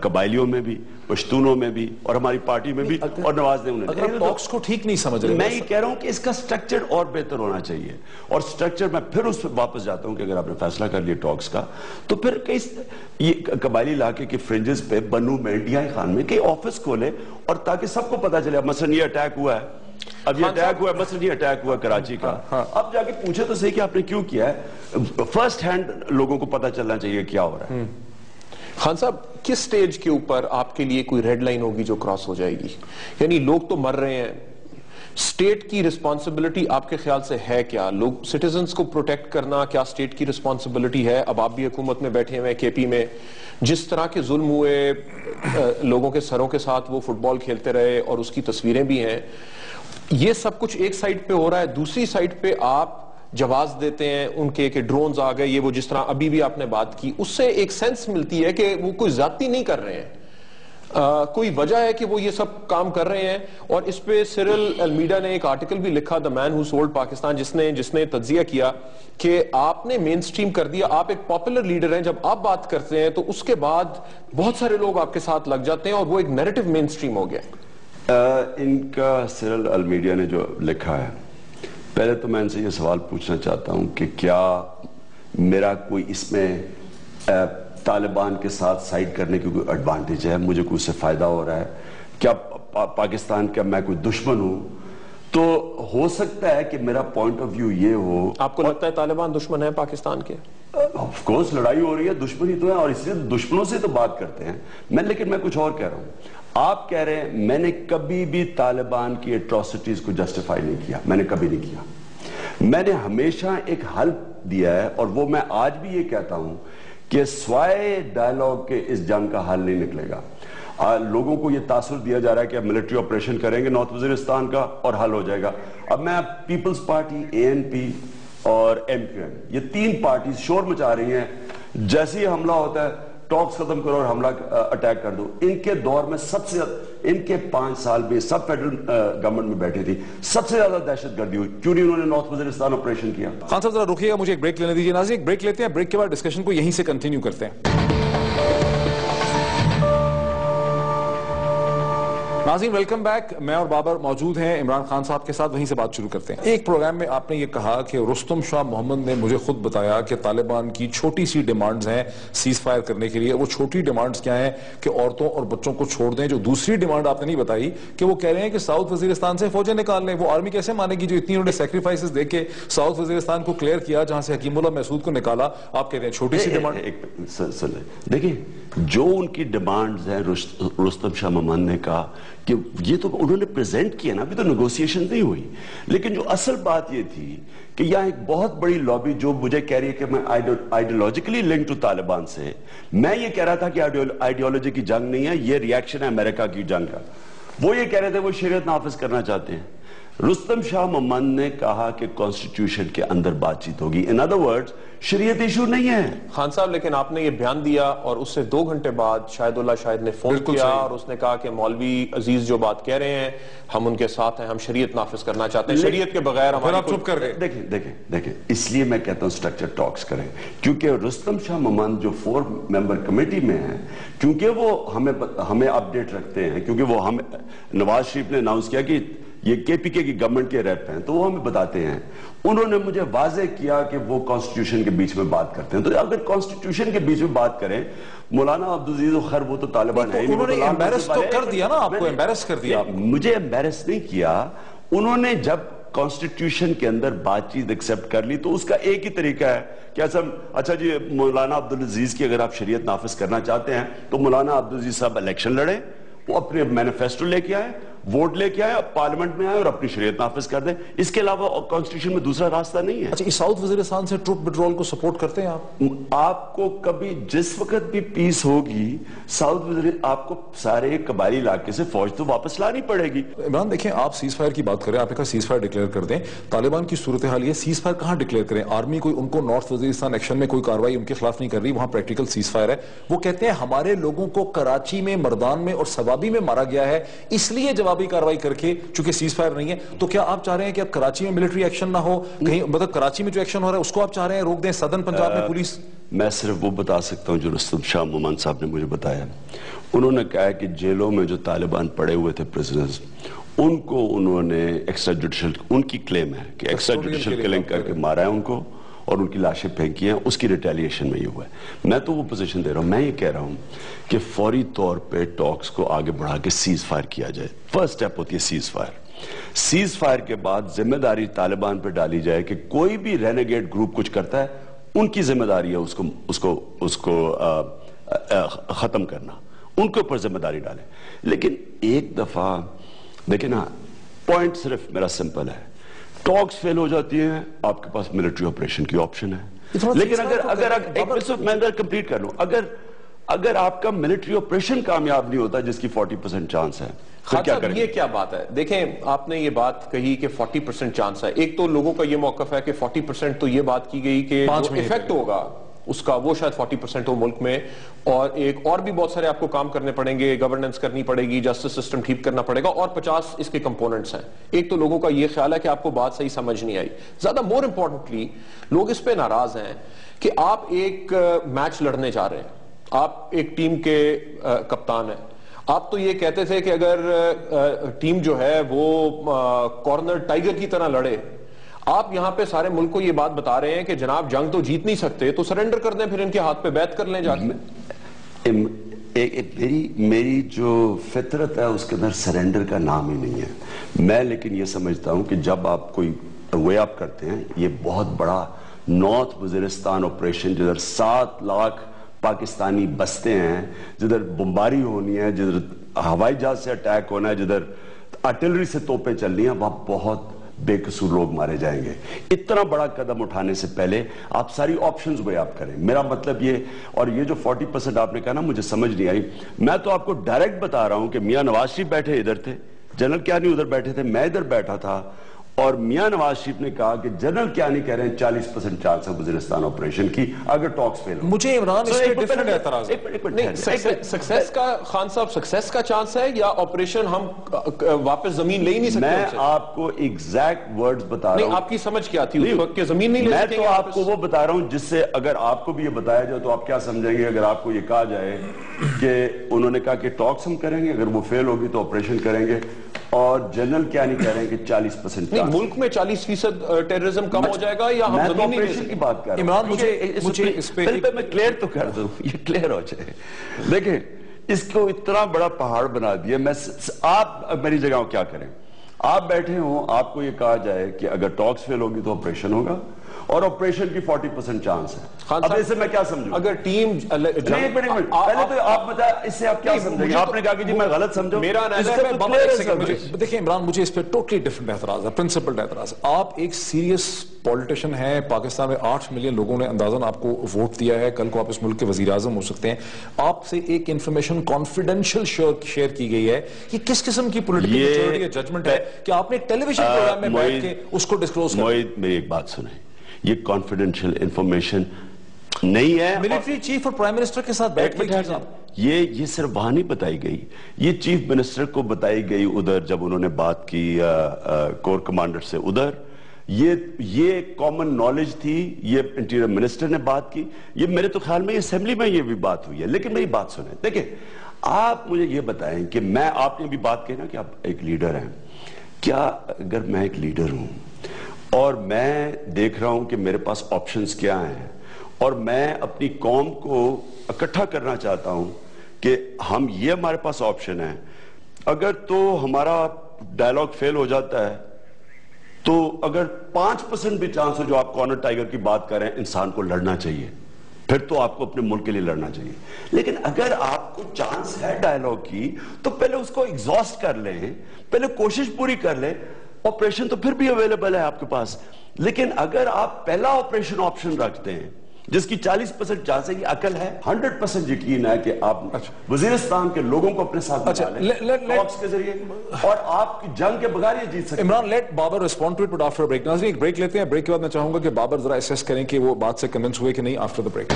قبائلیوں میں بھی پشتونوں میں بھی اور ہماری پارٹی میں بھی اور نواز نے انہیں اگر ٹاکس کو ٹھیک نہیں سمجھ رہے میں یہ کہہ رہا ہوں کہ اس کا سٹرکچر اور بہتر ہونا چاہیے اور سٹرکچر میں پھر اس پہ واپس جاتا ہوں کہ اگر آپ نے فیصلہ کر لیا ٹاکس کا تو پھر کئی قبائلی علاقے کے فرنجز پہ بنو میں ڈیائی خان میں کئی آفس کھولے اور تاکہ سب کو پتا چلے مثلا یہ اٹیک ہوا ہے۔ اب یہ اٹیک ہوا مثلا یہ اٹیک ہوا کراچی کا۔ ہاں، ہاں۔ اب جا کے پوچھے تو صحیح کہ آپ نے کیوں کیا ہے؟ فرسٹ ہینڈ لوگوں کو پتا چلنا چاہیے کیا ہو رہا ہے۔ خان صاحب کس سٹیج کے اوپر آپ کے لیے کوئی ریڈ لائن ہوگی جو کراس ہو جائے گی؟ یعنی لوگ تو مر رہے ہیں۔ سٹیٹ کی رسپانسبلٹی آپ کے خیال سے ہے کیا؟ لوگ سٹیزنز کو پروٹیکٹ کرنا کیا سٹیٹ کی رسپانسبلٹی ہے؟ اب آپ بھی حکومت میں بیٹھے ہوئے کے پی میں۔ جس طرح کے ظلم ہوئے لوگوں کے سروں کے ساتھ وہ فٹ بال کھیلتے رہے اور اس کی تصویریں بھی ہیں۔ یہ سب کچھ ایک سائٹ پہ ہو رہا ہے، دوسری سائٹ پہ آپ جواز دیتے ہیں، ان کے کہ ڈرونز آ گئے، یہ وہ جس طرح ابھی بھی آپ نے بات کی، اس سے ایک سینس ملتی ہے کہ وہ کوئی زیادتی نہیں کر رہے ہیں۔ کوئی وجہ ہے کہ وہ یہ سب کام کر رہے ہیں۔ اور اس پہ سیرل المیڈا نے ایک آرٹیکل بھی لکھا دا مین ہو سولڈ پاکستان جس نے جس نے تجزیہ کیا کہ آپ نے مین سٹریم کر دیا، آپ ایک پاپولر لیڈر ہیں۔ جب آپ بات کرتے ہیں تو اس کے بعد بہت سارے لوگ آپ کے ساتھ لگ جاتے ہیں اور وہ ایک نیریٹو مین سٹریم ہو گیا۔ ان کا سیرل المیڈیا نے جو لکھا ہے پہلے تو میں ان سے یہ سوال پوچھنا چاہتا ہوں کہ کیا میرا کوئی اس میں طالبان کے ساتھ سائڈ کرنے کی کوئی ایڈوانٹیج ہے؟ مجھے کوئی سے فائدہ ہو رہا ہے؟ کیا پاکستان کا میں کوئی دشمن ہوں؟ تو ہو سکتا ہے کہ میرا پوائنٹ آف ویو یہ ہو۔ آپ کو لگتا ہے طالبان دشمن ہے پاکستان کے؟ آف کورس لڑائی ہو رہی ہے دشمنی تو ہے اور اس لیے دشمنوں سے تو بات کرتے ہیں۔ میں لیکن میں کچھ اور کہہ رہا ہوں۔ آپ کہہ رہے ہیں، میں نے کبھی بھی طالبان کی اٹراسٹیز کو جسٹیفائی نہیں کیا. میں نے کبھی نہیں کیا. میں نے ہمیشہ ایک حل دیا ہے اور وہ میں آج بھی یہ کہتا ہوں کہ سوائے ڈائلوگ کے اس جنگ کا حل نہیں نکلے گا. لوگوں کو یہ تاثر دیا جا رہا ہے کہ اب ملٹری آپریشن کریں گے نارتھ وزیرستان کا اور حل ہو جائے گا. اب میں Peoples Party A N P اور ایم کیو ایم یہ تین پارٹیز شور مچا رہی ہیں. جیسے ہی حملہ ہوتا ہے ٹاکس ختم کرو اور حملہ اٹیک کر دو۔ ان کے دور میں سب سے ان کے پانچ سال میں سب فیڈرل گورنمنٹ میں بیٹھے تھی۔ سب سے زیادہ دہشت گردی ہوئی۔ کیوں نہیں انہوں نے نارتھ وزیرستان آپریشن کیا؟ خان صاحب، ذرا رکھیے گا، مجھے ایک بریک لینے دیجیے ناظرین، ایک بریک لیتے ہیں۔ بریک کے بعد ڈسکشن کو یہیں سے کنٹینیو کرتے ہیں۔ ناظرین ویلکم بیک میں اور بابر موجود ہیں عمران خان صاحب کے ساتھ وہیں سے بات شروع کرتے ہیں۔ ایک پروگرام میں آپ نے یہ کہا کہ رستم شاہ محمد نے مجھے خود بتایا کہ طالبان کی چھوٹی سی ڈیمانڈز ہیں سیز فائر کرنے کے لیے۔ وہ چھوٹی ڈیمانڈز کیا ہیں کہ عورتوں اور بچوں کو چھوڑ دیں؟ جو دوسری ڈیمانڈ آپ نے نہیں بتائی کہ وہ کہہ رہے ہیں کہ ساؤتھ وزیرستان سے فوجیں نکال لیں۔ وہ آرمی کیسے مانے گی جو اتنی انہوں نے سیکریفائسز دے کے ساؤتھ وزیرستان کو کلیئر کیا جہاں سے حکیم اللہ محسود کو نکالا؟ آپ کہتے ہیں چھوٹی سی ڈیمانڈ دیکھیں جو ان کی ڈیمانڈز ہیں رستم شاہ محمد نے کہا کہ یہ تو انہوں نے پریزنٹ کیا نا، ابھی تو نیگوسیشن نہیں ہوئی۔ لیکن جو اصل بات یہ تھی کہ یہاں ایک بہت بڑی لابی جو مجھے کہہ رہی ہے کہ میں آئیڈیولوجیکلی لنک ٹو طالبان سے۔ میں یہ کہہ رہا تھا کہ آئیڈیولوجی کی جنگ نہیں ہے، یہ ریاکشن ہے امریکہ کی جنگ کا۔ وہ یہ کہہ رہے تھے، وہ شریعت نافذ کرنا چاہتے ہیں۔ رستم شاہ محمد نے کہا کہ کانسٹیٹیوشن کے اندر بات چیت ہوگی. ان ادر ورڈز شریعت ایشو نہیں ہے. خان صاحب لیکن آپ نے یہ بیان دیا اور اس سے دو گھنٹے بعد شاہد اللہ شاہد نے فون کیا اور اس نے کہا کہ مولوی عزیز جو بات کہہ رہے ہیں ہم ان کے ساتھ ہیں ہم شریعت نافذ کرنا چاہتے ہیں. شریعت کے بغیر ہمارا چپ کر گئے. دیکھیں دیکھیں دیکھیں. اس لیے میں کہتا ہوں سٹرکچر ٹاکس کریں. کیونکہ رستم شاہ محمد جو فور ممبر کمیٹی میں ہیں کیونکہ وہ ہمیں ہمیں اپڈیٹ رکھتے ہیں کیونکہ وہ ہم نواز شریف نے اناؤنس کیا کہ یہ کے پی کے کی گورنمنٹ کے ریپ ہیں تو وہ ہمیں بتاتے ہیں۔ انہوں نے مجھے واضح کیا کہ وہ کانسٹیٹیوشن کے بیچ میں بات کرتے ہیں۔ تو اگر کانسٹیٹیوشن کے بیچ میں بات کریں مولانا عبدالعزیز و خیر وہ تو طالبان ہے انہوں نے امبیرس تو کر دیا نا آپ کو امبیرس کر دیا مجھے امبیرس نہیں کیا۔ انہوں نے جب کانسٹیٹیوشن کے اندر بات چیز ایکسپٹ کر لی تو اس کا ایک ہی طریقہ ہے کہ اچھا جی مولانا عبدالعزیز کی اگر آپ شریعت نافذ کرنا چاہتے ہیں تو مولانا عبدالعزیز صاحب الیکشن لڑیں وہ اپنے مینیفیسٹو لے کے آئے۔ ووٹ لے کے آئے پارلیمنٹ میں آئے اور اپنی شریعت نافذ کر دیں۔ اس کے علاوہ کانسٹیٹیوشن میں دوسرا راستہ نہیں ہے۔ اچھا ساؤتھ وزیرستان سے ٹروپ بٹرول کو سپورٹ کرتے ہیں آپ؟ آپ کو کبھی جس وقت بھی پیس ہوگی ساؤتھ وزیر آپ کو سارے قبائلی علاقے سے فوج تو واپس لانی پڑے گی۔ عمران دیکھیں آپ سیز فائر کی بات کریں آپ نے کہا سیز فائر ڈکلیئر کر دیں۔ طالبان کی صورتحال یہ سیز فائر کہاں ڈکلیئر کریں؟ آرمی کوئی ان کو نارتھ وزیرستان ایکشن میں کوئی کاروائی ان کے خلاف نہیں کر رہی وہاں پریکٹیکل سیز فائر ہے۔ وہ کہتے ہیں ہمارے لوگوں کو کراچی میں مردان میں اور سوابی میں مارا گیا ہے اس لیے جوابی کاروائی کر کے چونکہ سیز فائر نہیں ہے تو کیا آپ چاہ رہے ہیں کہ اب کراچی میں ملٹری ایکشن نہ ہو؟ کہیں مطلب کراچی میں جو ایکشن ہو رہا ہے اس کو آپ چاہ رہے ہیں روک دیں؟ سدن پنجاب میں پولیس میں صرف وہ بتا سکتا ہوں جو رستم شاہ مومن صاحب نے مجھے بتایا۔ انہوں نے کہا کہ جیلوں میں جو طالبان پڑے ہوئے تھے پریزنرز ان کو انہوں نے ایکسٹرا جوڈیشل ان کی کلیم ہے کہ ایکسٹرا جوڈیشل کلنگ کر کے مارا ہے ان کو۔ اور ان کی لاشیں پھینکی ہیں، اس کی ریٹیلیشن میں یہ ہوا ہے۔ میں تو وہ پوزیشن دے رہا ہوں، میں یہ کہہ رہا ہوں کہ فوری طور پہ ٹاکس کو آگے بڑھا کے سیز فائر کیا جائے۔ فرسٹ سٹیپ ہوتی ہے سیز فائر سیز فائر کے بعد ذمہ داری طالبان پہ ڈالی جائے کہ کوئی بھی رینیگیٹ گروپ کچھ کرتا ہے، ان کی ذمہ داری ہے اس کو اس کو اس کو ختم کرنا۔ ان کے اوپر ذمہ داری ڈالیں۔ لیکن ایک دفعہ، دیکھیں نا پوائنٹ صرف میرا سمپل ہے۔ ٹاکس فیل ہو جاتی ہیں آپ کے پاس ملٹری آپریشن کی آپشن ہے۔ لیکن اگر اگر میں اگر کمپلیٹ کر لوں اگر اگر آپ کا ملٹری آپریشن کامیاب نہیں ہوتا جس کی فورٹی پرسنٹ چانس ہے یہ کیا بات ہے؟ دیکھیں آپ نے یہ بات کہی کہ فورٹی پرسنٹ چانس ہے۔ ایک تو لوگوں کا یہ موقف ہے کہ فورٹی پرسنٹ تو یہ بات کی گئی کہ افیکٹ ہوگا۔ اس کا وہ شاید فورٹی پرسنٹ ہو ملک میں اور ایک اور بھی بہت سارے آپ کو کام کرنے پڑیں گے گورننس کرنی پڑے گی جسٹس سسٹم ٹھیک کرنا پڑے گا اور پچاس اس کے کمپوننٹس ہیں۔ ایک تو لوگوں کا یہ خیال ہے کہ آپ کو بات صحیح سمجھ نہیں آئی۔ زیادہ مور امپورٹنٹلی لوگ اس پہ ناراض ہیں کہ آپ ایک میچ لڑنے جا رہے ہیں۔ آپ ایک ٹیم کے کپتان ہیں۔ آپ تو یہ کہتے تھے کہ اگر ٹیم جو ہے وہ کارنر ٹائگر کی طرح لڑے آپ یہاں پہ سارے ملک کو یہ بات بتا رہے ہیں کہ جناب جنگ تو جیت نہیں سکتے، تو سرنڈر کر دیں پھر ان کے ہاتھ پہ بیعت کر لیں جا کے۔ میری میری جو فطرت ہے اس کے اندر سرنڈر کا نام ہی نہیں ہے۔ میں لیکن یہ سمجھتا ہوں کہ جب آپ کوئی وے آپ کرتے ہیں، یہ بہت بڑا نارتھ وزیرستان آپریشن، جدھر سات لاکھ پاکستانی بستے ہیں، جدھر بمباری ہونی ہے، جدھر ہوائی جہاز سے اٹیک ہونا ہے، جدھر آرٹلری سے توپیں چلنی ہیں وہاں بہت بے قصور لوگ مارے جائیں گے۔ اتنا بڑا قدم اٹھانے سے پہلے آپ ساری آپشنز وہ آپ کریں۔ میرا مطلب یہ اور یہ جو فورٹی پرسنٹ آپ نے کہا نا، مجھے سمجھ نہیں آئی۔ میں تو آپ کو ڈائریکٹ بتا رہا ہوں کہ میاں نواز شریف بیٹھے ادھر تھے۔ جنرل کیا نہیں ادھر بیٹھے تھے، میں ادھر بیٹھا تھا۔ اور میاں نواز شریف نے کہا کہ جنرل کیا نہیں کہہ رہے ہیں چالیس پرسنٹ چانس ہے وزیرستان آپریشن کی اگر ٹاکس فیل ہو۔ مجھے عمران اس پہ ڈیفرنٹ اعتراض۔ نہیں سکسیس کا خان صاحب سکسیس کا چانس ہے یا آپریشن ہم واپس زمین لے ہی نہیں سکتے میں آپ کو ایگزیکٹ ورڈز بتا رہا ہوں۔ نہیں آپ کی سمجھ کیا تھی؟ اس وقت کہ زمین نہیں لے میں تو آپ کو وہ بتا رہا ہوں جس سے اگر آپ کو بھی یہ بتایا جائے تو آپ کیا سمجھیں گے؟ اگر آپ کو یہ کہا جائے کہ انہوں نے کہا کہ ٹاکس ہم کریں گے اگر وہ فیل ہوگی تو آپریشن کریں گے۔ اور جنرل کیا نہیں کہہ رہے ہیں کہ چالیس پرسنٹ نہیں ملک میں چالیس فیصد ٹیررزم کم ہو جائے گا یا ہم آپریشن کی بات کر رہا ہوں۔ مجھے اس پہ- میں کلیئر تو کر دوں یہ کلیئر ہو جائے۔ دیکھیں اس کو اتنا بڑا پہاڑ بنا دیا۔ میں آپ میری جگہ کیا کریں؟ آپ بیٹھے ہوں آپ کو یہ کہا جائے کہ اگر ٹاکس فیل ہوگی تو آپریشن ہوگا۔ اور آپریشن کی فورٹی پرسنٹ چانس ہے. اب اسے میں کیا سمجھوں؟ اگر ٹیم پہلے تو آپ بتائیں اس سے آپ کیا سمجھیں آپ نے کہا کہ جی میں غلط سمجھوں۔ میرا نظر میں clear ایک ہے مجھے دیکھیں عمران مجھے اس پہ ٹوٹلی ڈیفرنٹ اعتراض ہے پرنسپل اعتراض ہے۔ آپ ایک سیریس پولیٹیشن ہیں پاکستان میں آٹھ ملین لوگوں نے اندازاً آپ کو ووٹ دیا ہے۔ کل کو آپ اس ملک کے وزیر اعظم ہو سکتے ہیں۔ آپ سے ایک انفارمیشن کانفیڈنشل شیئر کی گئی ہے یہ کس قسم کی پولیٹیکل ججمنٹ ہے کہ آپ نے ٹیلی ویژن پروگرام میں بیٹھ کے اس کو ڈسکلوز کر موید میری ایک بات سنیں۔ یہ کانفیڈنشل انفارمیشن نہیں ہے ملٹری چیف اور پرائم منسٹر کے ساتھ بیٹھ کے یہ یہ صرف وہاں نہیں بتائی گئی۔ یہ چیف منسٹر کو بتائی گئی ادھر جب انہوں نے بات کی کور کمانڈر سے ادھر۔ یہ یہ کامن نالج تھی یہ انٹیریئر منسٹر نے بات کی۔ یہ میرے تو خیال میں اسمبلی میں یہ بھی بات ہوئی ہے لیکن میری بات سنیں۔ دیکھیں آپ مجھے یہ بتائیں کہ میں آپ نے بھی بات کہی نا کہ آپ ایک لیڈر ہیں۔ کیا اگر میں ایک لیڈر ہوں اور میں دیکھ رہا ہوں کہ میرے پاس آپشنز کیا ہیں۔ اور میں اپنی قوم کو اکٹھا کرنا چاہتا ہوں کہ ہم، یہ ہمارے پاس آپشن ہے اگر تو ہمارا ڈائلوگ فیل ہو جاتا ہے، تو اگر پانچ پرسنٹ بھی چانس ہو جو آپ کارنر ٹائگر کی بات کریں انسان کو لڑنا چاہیے۔ پھر تو آپ کو اپنے ملک کے لیے لڑنا چاہیے۔ لیکن اگر آپ کو چانس ہے ڈائلوگ کی، تو پہلے اس کو ایگزاسٹ کر لیں۔ پہلے کوشش پوری کر لیں۔ آپریشن تو پھر بھی اویلیبل ہے آپ کے پاس۔ لیکن اگر آپ پہلا آپریشن آپشن رکھتے ہیں جس کی چالیس پرسنٹ چانس ہے یہ عقل ہے ہنڈریڈ پرسنٹ یقین ہے کہ آپ وزیرستان کے لوگوں کو اپنے ساتھ اچھا، کے ذریعے اور آپ کی جنگ کے بغیر یہ جیت سکتے ہیں۔ Imran let Babar respond to it but after break ناظرین ایک بریک لیتے ہیں۔ بریک کے بعد میں چاہوں گا کہ بابر ذرا اسیس کریں کہ وہ بات سے کنونس ہوئے کہ نہیں آفٹر دا بریک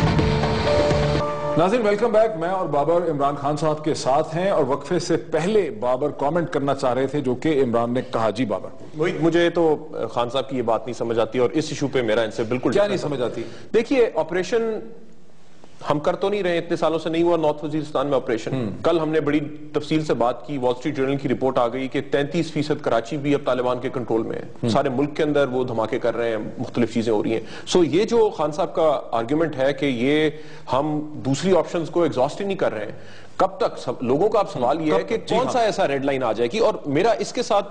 ناظرین ویلکم بیک میں اور بابر عمران خان صاحب کے ساتھ ہیں اور وقفے سے پہلے بابر کامنٹ کرنا چاہ رہے تھے جو کہ عمران نے کہا۔ جی بابر۔ وہی مجھے تو خان صاحب کی یہ بات نہیں سمجھ آتی اور اس ایشو پہ میرا ان سے بالکل کیا نہیں سمجھ آتی؟ دیکھیے آپریشن ہم کر تو نہیں رہے اتنے سالوں سے نہیں ہوا نارتھ وزیرستان میں آپریشن کل ہم نے بڑی تفصیل سے بات کی وال سٹریٹ جرنل کی رپورٹ آ گئی کہ تینتیس فیصد کراچی بھی اب طالبان کے کنٹرول میں ہے سارے ملک کے اندر وہ دھماکے کر رہے ہیں مختلف چیزیں ہو رہی ہیں۔ سو یہ جو خان صاحب کا آرگیومنٹ ہے کہ یہ ہم دوسری آپشنز کو ایگزاسٹ ہی نہیں کر رہے ہیں۔ کب تک؟ لوگوں کا اب سوال یہ ہے کہ کون سا ایسا ریڈ لائن آ جائے گی؟ اور میرا اس کے ساتھ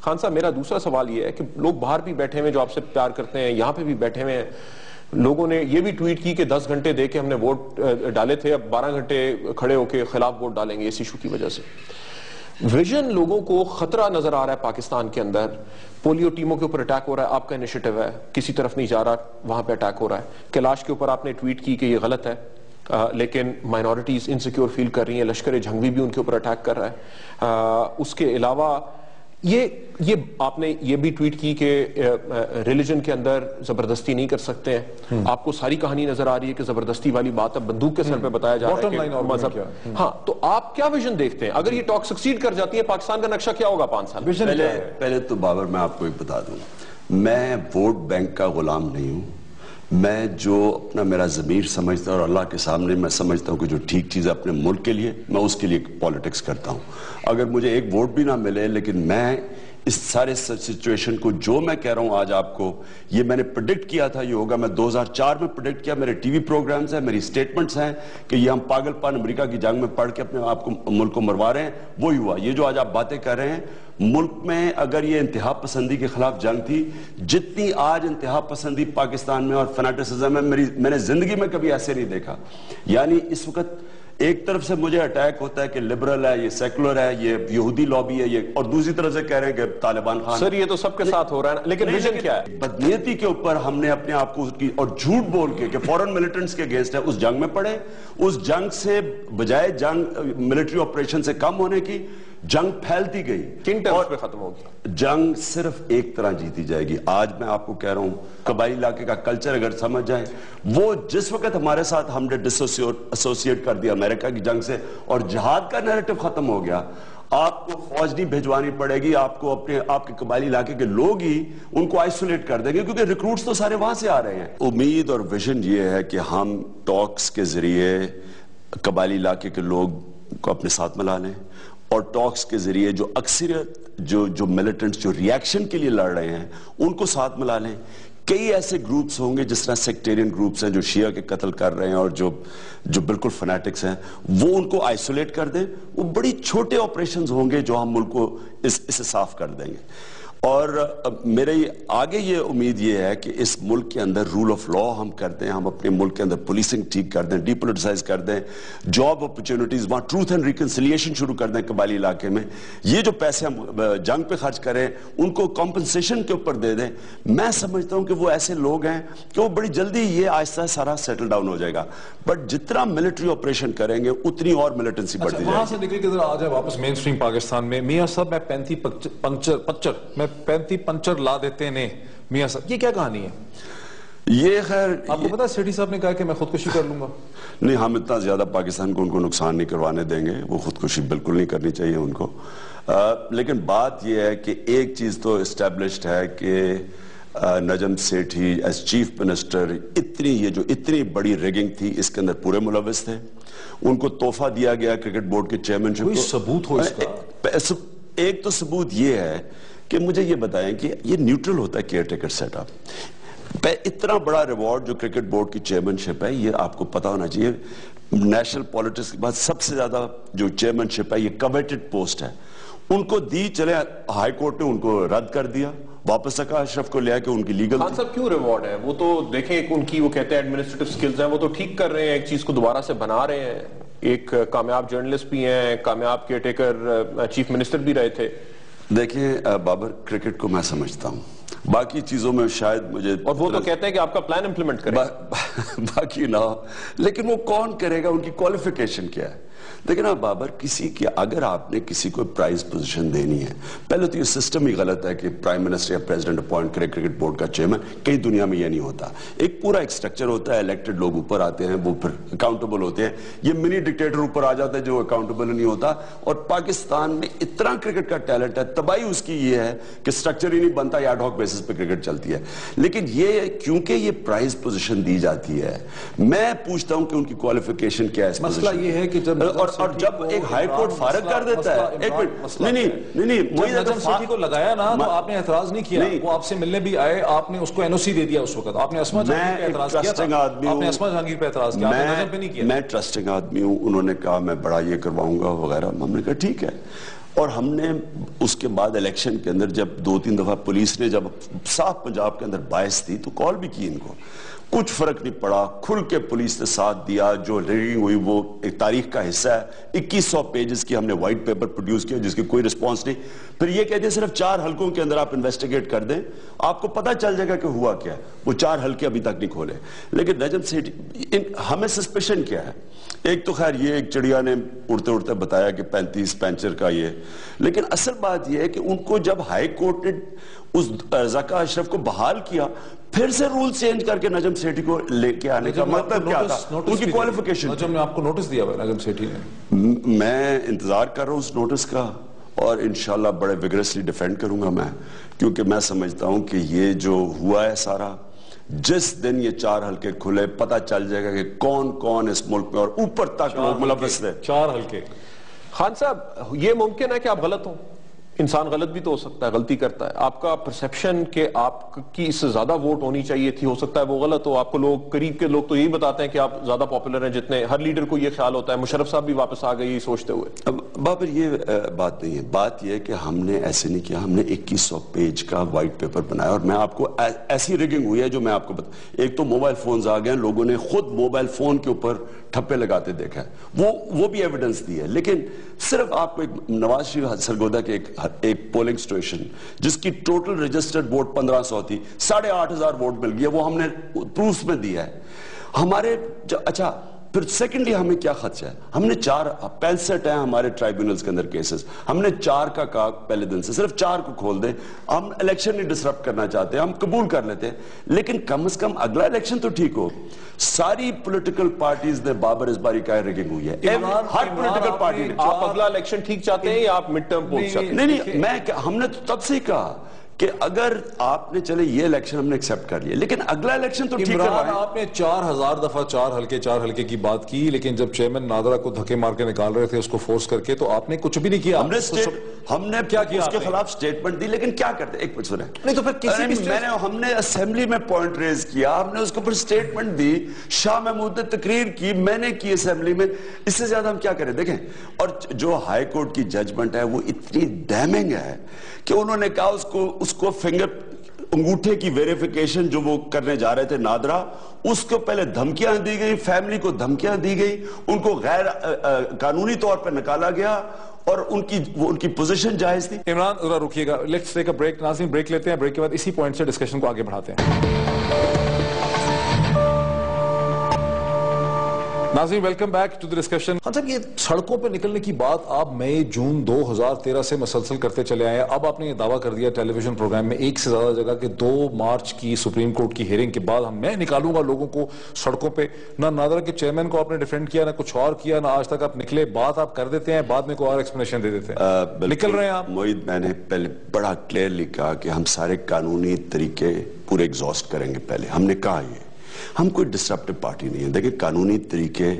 خان صاحب میرا دوسرا سوال یہ ہے کہ لوگ باہر بھی بیٹھے ہوئے جو آپ سے پیار کرتے ہیں یہاں پہ بھی بیٹھے ہوئے ہیں۔ لوگوں نے یہ بھی ٹویٹ کی کہ دس گھنٹے دے کے ہم نے ووٹ ڈالے تھے، اب بارہ گھنٹے کھڑے ہو کے خلاف ووٹ ڈالیں گے، اس ایشو کی وجہ سے۔ ویژن لوگوں کو خطرہ نظر آ رہا ہے پاکستان کے اندر۔ پولیو ٹیموں کے اوپر اٹیک ہو رہا ہے، آپ کا انیشیٹو ہے، کسی طرف نہیں جا رہا، وہاں پہ اٹیک ہو رہا ہے۔ کیلاش کے اوپر آپ نے ٹویٹ کی کہ یہ غلط ہے لیکن مائنورٹیز انسیکیور فیل کر رہی ہیں، لشکر جھنگوی بھی ان کے اوپر اٹیک کر رہا ہے۔ اس کے علاوہ یہ یہ آپ نے یہ بھی ٹویٹ کی کہ ریلیجن کے اندر زبردستی نہیں کر سکتے ہیں۔ آپ کو ساری کہانی نظر آ رہی ہے کہ زبردستی والی بات اب بندوق کے سر پہ بتایا جا رہا ہے مذہب ہاں تو آپ کیا ویژن دیکھتے ہیں؟ اگر یہ ٹاک سکسیڈ کر جاتی ہے پاکستان کا نقشہ کیا ہوگا پانچ سال؟ پہلے پہلے تو بابر میں آپ کو ایک بتا دوں۔ میں ووٹ بینک کا غلام نہیں ہوں۔ میں جو اپنا میرا ضمیر سمجھتا ہوں اور اللہ کے سامنے میں سمجھتا ہوں کہ جو ٹھیک چیز ہے اپنے ملک کے لیے، میں اس کے لیے پالیٹکس کرتا ہوں۔ اگر مجھے ایک ووٹ بھی نہ ملے، لیکن میں اس سارے سچویشن کو جو میں کہہ رہا ہوں آج آپ کو، یہ میں نے پرڈکٹ کیا تھا، یہ ہوگا، میں دوزار چار میں پرڈکٹ کیا، میرے ٹی وی پروگرامز ہیں، میری سٹیٹمنٹس ہیں کہ یہ ہم پاگل پان امریکہ کی جنگ میں پڑھ کے اپنے آپ کو، ملک کو مروا رہے ہیں۔ وہی ہوا۔ یہ جو آج آپ باتیں کر رہے ہیں، ملک میں اگر یہ انتہا پسندی کے خلاف جنگ تھی، جتنی آج انتہا پسندی پاکستان میں اور فناٹسزم میں میں نے زندگی میں کبھی ایسے نہیں دیکھا۔ یعنی اس وقت ایک طرف سے مجھے اٹیک ہوتا ہے کہ لبرل ہے یہ سیکولر ہے یہ یہودی لابی ہے یہ اور دوسری طرف سے کہہ رہے ہیں کہ طالبان خان سر یہ تو سب کے ساتھ ہو رہا ہے لیکن ویژن کیا ہے؟ بدنیتی کے اوپر ہم نے اپنے آپ کو اور جھوٹ بول کے کہ فورن ملیٹنٹس کے گیسٹ ہے اس جنگ میں پڑے۔ اس جنگ سے بجائے جنگ ملٹری آپریشن سے کم ہونے کی جنگ پھیلتی گئی۔ کن ٹرمز پہ ختم ہوگی؟ جنگ صرف ایک طرح جیتی جائے گی۔ آج میں آپ کو کہہ رہا ہوں قبائل علاقے کا کلچر اگر سمجھ جائے وہ جس وقت ہمارے ساتھ ہم نے ڈسوسیٹ کر دیا امریکہ کی جنگ سے اور جہاد کا نیریٹو ختم ہو گیا آپ کو فوج نہیں بھیجوانی پڑے گی آپ کو اپنے آپ کے قبائلی علاقے کے لوگ ہی ان کو آئسولیٹ کر دیں گے کیونکہ ریکروٹس تو سارے وہاں سے آ رہے ہیں۔ امید اور ویژن یہ ہے کہ ہم ٹاکس کے ذریعے قبائلی علاقے کے لوگ کو اپنے ساتھ ملا لیں۔ اور ٹاکس کے ذریعے جو اکثریت جو جو ملیٹنٹس جو ریاکشن کے لیے لڑ رہے ہیں، ان کو ساتھ ملا لیں۔ کئی ایسے گروپس ہوں گے جس طرح سیکٹیرین گروپس ہیں جو شیعہ کے قتل کر رہے ہیں اور جو جو بالکل فنیٹکس ہیں، وہ ان کو آئسولیٹ کر دیں۔ وہ بڑی چھوٹے آپریشنز ہوں گے جو ہم ملک کو اس اسے صاف کر دیں گے۔ اور میرے آگے یہ امید یہ ہے کہ اس ملک کے اندر رول آف لا ہم کر دیں ہم اپنے ملک کے اندر پولیسنگ ٹھیک کر دیں ڈی پولیٹیسائز کر دیں جاب اپرچونٹیز وہاں ٹروتھ اینڈ ریکنسلیشن شروع کر دیں قبالی علاقے میں۔ یہ جو پیسے ہم جنگ پہ خرچ کریں ان کو کمپنسیشن کے اوپر دے دیں۔ میں سمجھتا ہوں کہ وہ ایسے لوگ ہیں کہ وہ بڑی جلدی یہ آہستہ سارا سیٹل ڈاؤن ہو جائے گا۔ بٹ جتنا ملٹری آپریشن کریں گے اتنی اور ملٹنسی اچھا، بڑھتی جائے وہاں سے نکل کے ذرا آ جائے واپس مین سٹریم پاکستان میں۔ میاں صاحب میں پنچر پچر میں پینتی پنچر لا دیتے نے میاں صاحب یہ کیا کہانی ہے؟ یہ خیر آپ کو پتا سیٹی صاحب نے کہا کہ میں خودکشی کر لوں گا؟ نہیں ہم اتنا زیادہ پاکستان کو ان کو نقصان نہیں کروانے دیں گے وہ خودکشی بالکل نہیں کرنی چاہیے ان کو۔ لیکن بات یہ ہے کہ ایک چیز تو اسٹیبلشڈ ہے کہ Najam Sethi as chief minister اتنی یہ جو اتنی بڑی ریگنگ تھی اس کے اندر پورے ملوث تھے۔ ان کو تحفہ دیا گیا کرکٹ بورڈ کے چیئرمین کوئی ثبوت ہو اس کا؟ ایک تو ثبوت یہ ہے کہ مجھے یہ بتائیں کہ یہ نیوٹرل ہوتا ہے کیئر ٹیکر سیٹ اپ۔ اتنا بڑا ریوارڈ جو کرکٹ بورڈ کی چیئرمین شپ ہے، یہ آپ کو پتا ہونا چاہیے۔ نیشنل پالیٹکس کے بعد سب سے زیادہ جو چیئرمین شپ ہے، یہ کویٹڈ پوسٹ ہے۔ ان کو دی چلے، ہائی کورٹ نے ان کو رد کر دیا۔ واپس سکا اشرف کو لیا کہ ان کی لیگل خان صاحب، کیوں ریوارڈ ہے؟ وہ تو دیکھیں ان کی، وہ کہتے ہیں ایڈمنسٹریٹو سکلز ہیں، وہ تو ٹھیک کر رہے ہیں، ایک چیز کو دوبارہ سے بنا رہے ہیں۔ ایک کامیاب جرنلسٹ بھی ہیں، کامیاب کیئر ٹیکر چیف منسٹر بھی رہے تھے۔ دیکھیں بابر کرکٹ کو میں سمجھتا ہوں۔ باقی چیزوں میں شاید مجھے اور وہ تو کہتے ہیں کہ آپ کا پلان امپلیمنٹ کریں۔ باقی نہ ہو۔ لیکن وہ کون کرے گا؟ ان کی کوالیفیکیشن کیا ہے؟ دیکھیں نا بابر کسی کی اگر آپ نے کسی کو پرائز پوزیشن دینی ہے پہلے تو یہ سسٹم ہی غلط ہے کہ پرائم منسٹر یا پریزیڈنٹ اپوائنٹ کرے کرکٹ بورڈ کا چیئرمین کئی دنیا میں یہ نہیں ہوتا۔ ایک پورا ایک سٹرکچر ہوتا ہے الیکٹڈ لوگ اوپر آتے ہیں وہ پھر اکاؤنٹیبل ہوتے ہیں۔ یہ منی ڈکٹیٹر اوپر آ جاتا ہے جو اکاؤنٹیبل نہیں ہوتا۔ اور پاکستان میں اتنا کرکٹ کا ٹیلنٹ ہے تباہی اس کی یہ ہے کہ سٹرکچر ہی نہیں بنتا یا ڈاک بیسس پہ کرکٹ چلتی ہے۔ لیکن یہ کیونکہ یہ پرائز پوزیشن دی جاتی ہے میں پوچھتا ہوں کہ ان کی کوالیفیکیشن کیا ہے مسئلہ یہ ہے کہ جب اور جب ایک ہائی کورٹ فارغ کر دیتا ہے ایک منٹ نہیں نہیں نہیں نجم سیٹھی کو لگایا نا تو آپ نے اعتراض نہیں کیا وہ آپ سے ملنے بھی آئے آپ نے اس کو اینوسی دے دیا اس وقت۔ آپ نے اسما جہانگیر پہ اعتراض کیا تھا۔ آپ نے اسما جہانگیر پہ اعتراض کیا آپ نے نجم پہ نہیں کیا۔ میں ٹرسٹنگ آدمی ہوں انہوں نے کہا میں بڑا یہ کرواؤں گا وغیرہ۔ ہم نے کہا ٹھیک ہے۔ اور ہم نے اس کے بعد الیکشن کے اندر جب دو تین دفعہ پولیس نے جب صاف پنجاب کے اندر باعث تھی تو کال بھی کی ان کو۔ کچھ فرق نہیں پڑا۔ کھل کے پولیس نے ساتھ دیا، جو ریڈنگ ہوئی وہ ایک تاریخ کا حصہ ہے۔ اکیس سو پیجز کی ہم نے وائٹ پیپر پروڈیوس کیا جس کی کوئی رسپانس نہیں۔ پھر یہ کہتے ہیں صرف چار حلقوں کے اندر آپ انویسٹیگیٹ کر دیں۔ آپ کو پتا چل جائے گا کہ ہوا کیا ہے۔ وہ چار حلقے ابھی تک نہیں کھولے۔ لیکن نجم سیٹی ہمیں سسپیشن کیا ہے۔ ایک تو خیر یہ ایک چڑیا نے اڑتے اڑتے بتایا کہ پینتیس پینچر کا یہ۔ لیکن اصل بات یہ ہے کہ ان کو جب ہائی کورٹ نے اس زکا اشرف کو بحال کیا پھر سے رول چینج کر کے نجم سیٹھی کو لے کے آنے کا مطلب کیا تھا؟ ان کی کوالیفیکیشن نجم نے آپ کو نوٹس دیا نجم سیٹھی نے۔ میں انتظار کر رہا ہوں اس نوٹس کا اور انشاءاللہ بڑے وگرسلی ڈیفینڈ کروں گا میں کیونکہ میں سمجھتا ہوں کہ یہ جو ہوا ہے سارا جس دن یہ چار حلقے کھلے پتہ چل جائے گا کہ کون کون اس ملک میں اور اوپر تک لوگ ملوث تھے چار حلقے۔ خان صاحب یہ ممکن ہے کہ آپ غلط ہوں؟ انسان غلط بھی تو ہو سکتا ہے، غلطی کرتا ہے۔ آپ کا پرسپشن کہ آپ کی اس سے زیادہ ووٹ ہونی چاہیے تھی، ہو سکتا ہے وہ غلط ہو۔ آپ کو لوگ، قریب کے لوگ تو یہی بتاتے ہیں کہ آپ زیادہ پاپولر ہیں، جتنے ہر لیڈر کو یہ خیال ہوتا ہے۔ مشرف صاحب بھی واپس آ گئے سوچتے ہوئے۔ اب بابر، یہ بات نہیں ہے۔ بات یہ ہے کہ ہم نے ایسے نہیں کیا۔ ہم نے اکیس سو پیج کا وائٹ پیپر بنایا۔ اور میں آپ کو ایسی ریگنگ ہوئی ہے جو میں آپ کو بتا ایک تو موبائل فونز آ گئے ہیں۔ لوگوں نے خود موبائل فون کے اوپر ٹھپے لگاتے دیکھا ہے۔ وہ وہ بھی ایویڈنس دی ہے۔ لیکن صرف آپ کو ایک نواز شریف سرگودا کے ایک پولنگ سٹویشن جس کی ٹوٹل رجسٹرڈ ووٹ پندرہ سو تھی، ساڑھے آٹھ ہزار ووٹ مل گیا وہ ہم نے پروف میں دیا ہے۔ ہمارے اچھا پھر سیکنڈلی ہمیں کیا خدشہ ہے؟ ہم نے چار پینسٹھ ہیں ہمارے ٹرائیبونلز کے اندر کیسز ہم نے چار کا کہا پہلے دن سے صرف چار کو کھول دیں۔ ہم الیکشن نہیں ڈسرپٹ کرنا چاہتے ہم قبول کر لیتے۔ ہیں لیکن کم از کم اگلا الیکشن تو ٹھیک ہو۔ ساری پولیٹیکل پارٹیز نے بابر اس باری کا ریگنگ ہوئی ہے۔ ہر پولیٹیکل پارٹی نے آپ اگلا الیکشن ٹھیک چاہتے ہیں یا آپ مڈ ٹرم چاہتے ہیں؟ نہیں نہیں میں ہم نے تب سے ہی کہا۔ کہ اگر آپ نے چلے یہ الیکشن ہم نے ایکسپٹ کر لیا لیکن اگلا الیکشن تو ٹھیک عمران آپ نے چار ہزار دفعہ چار ہلکے چار ہلکے کی بات کی لیکن جب چیئرمین نادرہ کو دھکے مار کے نکال رہے تھے اس کو فورس کر کے تو آپ نے کچھ بھی نہیں کیا۔ ہم نے ہم نے کیا کیا اس کے خلاف سٹیٹمنٹ دی لیکن کیا کرتے؟ ایک پچھ سنیں۔ نہیں تو پھر کسی بھی میں نے ہم نے اسمبلی میں پوائنٹ ریز کیا ہم نے اس کو پھر سٹیٹمنٹ دی شاہ محمود نے تقریر کی میں نے کی اسمبلی میں۔ اس سے زیادہ ہم کیا کریں؟ دیکھیں اور جو ہائی کورٹ کی ججمنٹ ہے وہ اتنی ڈیمنگ ہے کہ انہوں نے کہا اس کو اس اس کو فنگر انگوٹھے کی ویریفیکیشن جو وہ کرنے جا رہے تھے نادرہ اس کو پہلے دھمکیاں دی گئی فیملی کو دھمکیاں دی گئی ان کو غیر قانونی طور پر نکالا گیا اور ان کی ان کی پوزیشن جائز تھی۔ عمران، ذرا رکیے گا۔ لیٹس ٹیک اے بریک ناظرین بریک لیتے ہیں۔ بریک کے بعد اسی پوائنٹ سے ڈسکشن کو آگے بڑھاتے ہیں۔ ناظرین welcome back to the discussion ہاں صاحب یہ سڑکوں پہ نکلنے کی بات آپ مئی جون دو ہزار تیرہ سے مسلسل کرتے چلے آئے ہیں اب آپ نے یہ دعویٰ کر دیا ٹیلی ویژن پروگرام میں ایک سے زیادہ جگہ کہ دو مارچ کی سپریم کورٹ کی ہیرنگ کے بعد میں نکالوں گا لوگوں کو سڑکوں پہ. نہ نادرہ کے چیئرمین کو آپ نے ڈیفینڈ کیا نہ کچھ اور کیا نہ آج تک آپ نکلے بات آپ کر دیتے ہیں بعد میں کوئی اور ایکسپلینیشن دے دیتے ہیں. نکل رہے ہیں آپ؟ موید میں نے پہلے بڑا کلیئرلی کہا کہ ہم سارے قانونی طریقے پورے ایگزاسٹ کریں گے پہلے. ہم نے کہا یہ ہم کوئی ڈسرپٹیو پارٹی نہیں ہے دیکھیں قانونی طریقے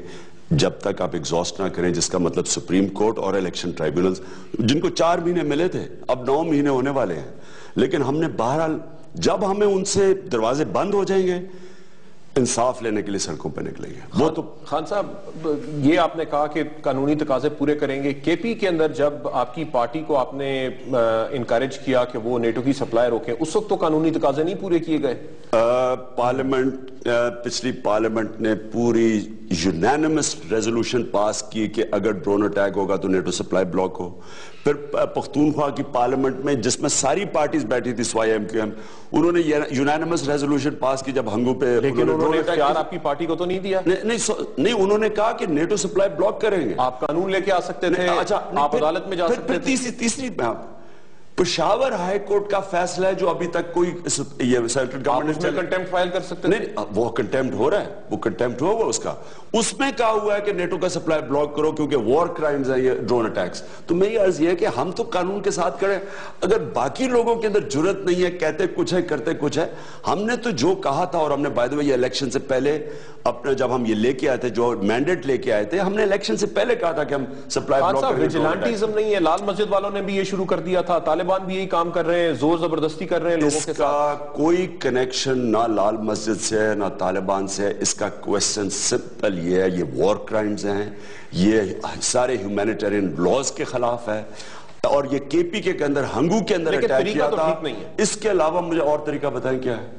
جب تک آپ ایگزاسٹ نہ کریں، جس کا مطلب سپریم کورٹ اور الیکشن ٹرائیبونلز جن کو چار مہینے ملے تھے، اب نو مہینے ہونے والے ہیں۔ لیکن ہم نے بہرحال، جب ہمیں ان سے دروازے بند ہو جائیں گے انصاف لینے کے لیے سڑکوں پہ نکلیں گے وہ تو خان صاحب یہ آپ نے کہا کہ قانونی تقاضے پورے کریں گے۔ کے پی کے اندر جب آپ کی پارٹی کو آپ نے انکارج کیا کہ وہ نیٹو کی سپلائی روکیں اس وقت تو قانونی تقاضے نہیں پورے کیے گئے۔ پارلیمنٹ پچھلی پارلیمنٹ نے پوری یونینمس ریزولوشن پاس کی کہ اگر ڈرون اٹیک ہوگا تو نیٹو سپلائی بلاک ہو۔ پھر پختونخوا کی پارلیمنٹ میں جس میں ساری پارٹیز بیٹھی تھی سوائی ایم کیو ایم انہوں نے یونینمس ریزولوشن پاس کی جب ہنگو پہ لیکن انہوں نے اختیار آپ کی پارٹی کو تو نہیں دیا۔ نہیں انہوں نے کہا کہ نیٹو سپلائی بلاک کریں گے۔ آپ قانون لے کے آ سکتے تھے اچھا آپ عدالت میں جا سکتے تھے۔ تیسری میں آپ پشاور ہائی کورٹ کا فیصلہ ہے جو ابھی تک کوئی یہ سینٹرل گورنمنٹ میں کنٹیمپٹ فائل کر سکتے نہیں وہ کنٹیمپٹ ہو رہا ہے وہ کنٹیمپٹ ہوا اس کا۔ اس میں کہا ہوا ہے کہ نیٹو کا سپلائی بلاک کرو کیونکہ وار کرائمز ہیں یہ ڈرون اٹیکس تو میں یہ عرض یہ ہے کہ ہم تو قانون کے ساتھ کریں اگر باقی لوگوں کے اندر جرت نہیں ہے کہتے کچھ ہے کرتے کچھ ہے ہم نے تو جو کہا تھا اور ہم نے بائی یہ الیکشن سے پہلے اپنے جب ہم یہ لے کے آئے تھے جو مینڈیٹ لے کے آئے تھے ہم نے الیکشن سے پہلے کہا تھا کہ ہم سپلائی بلاک کریں نہیں ہے۔ لال مسجد والوں نے بھی یہ شروع کر دیا تھا طالبان بھی یہی کام کر رہے ہیں زور زبردستی کر رہے ہیں لوگوں کے ساتھ اس کا کوئی کنیکشن نہ لال مسجد سے ہے نہ طالبان سے۔ اس کا کوئسٹن سمپل یہ ہے یہ وار کرائمز ہیں۔ یہ سارے ہیومینیٹرین لاز کے خلاف ہے۔ اور یہ کے پی کے اندر ہنگو کے اندر اٹیک کیا تھا۔ اس کے علاوہ مجھے اور طریقہ بتائیں کیا ہے؟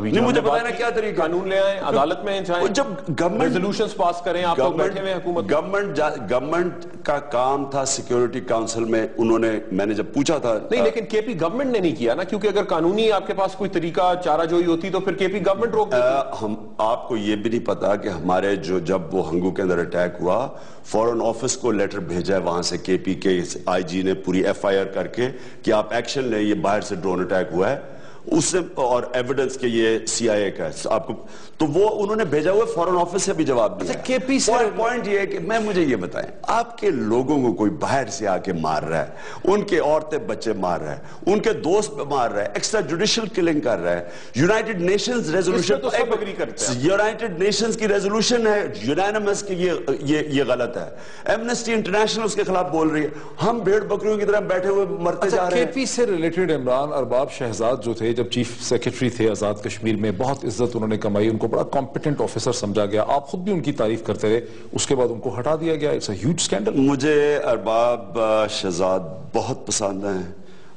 نہیں مجھے بتائیں کیا طریقہ قانون لے آئیں عدالت میں جائیں جب گورنمنٹ ریزولوشنز پاس کریں آپ لوگ بیٹھے ہوئے حکومت گورنمنٹ گورنمنٹ کا کام تھا سیکیورٹی کاؤنسل میں انہوں نے میں نے جب پوچھا تھا نہیں لیکن کے پی گورنمنٹ نے نہیں کیا نا کیونکہ اگر قانونی آپ کے پاس کوئی طریقہ چارہ جوئی ہوتی تو پھر کے پی گورنمنٹ روک دیتی۔ ہم آپ کو یہ بھی نہیں پتا کہ ہمارے جو جب وہ ہنگو کے اندر اٹیک ہوا فورن آفس کو لیٹر بھیجا ہے وہاں سے کے پی کے آئی جی نے پوری ایف آئی آر کر کے کہ آپ ایکشن لیں یہ باہر سے ڈرون اٹیک ہوا ہے۔ اس نے اور ایویڈنس کے یہ سی آئی اے کا ہے. آپ کو تو وہ انہوں نے بھیجا ہوئے فورن آفس سے بھی جواب دیا کے پی سے پوائنٹ یہ ہے کہ میں مجھے یہ بتائیں آپ کے لوگوں کو کوئی باہر سے آ کے مار رہا ہے ان کے عورتیں بچے مار رہا ہے ان کے دوست مار رہا ہے ایکسٹرا جوڈیشل کلنگ کر رہا ہے یونائٹڈ نیشنز ریزولوشن تو سب agree کرتے ہیں۔ یونائٹڈ نیشنز کی ریزولوشن ہے یونانمس کی یہ یہ یہ غلط ہے۔ ایمنسٹی انٹرنیشنل اس کے خلاف بول رہی ہے۔ ہم بھیڑ بکریوں کی طرح بیٹھے ہوئے مرتے اچھا جا رہے کے ہیں پی سے ریلیٹڈ عمران ارباب شہزاد جو تھے جب چیف سیکرٹری تھے آزاد کشمیر میں بہت عزت انہوں نے کمائی ان کو بڑا کمپیٹنٹ آفیسر سمجھا گیا۔ آپ خود بھی ان کی تعریف کرتے رہے اس کے بعد ان کو ہٹا دیا گیا۔ اٹس اے ہیوج سکینڈل مجھے ارباب شہزاد بہت پسند ہیں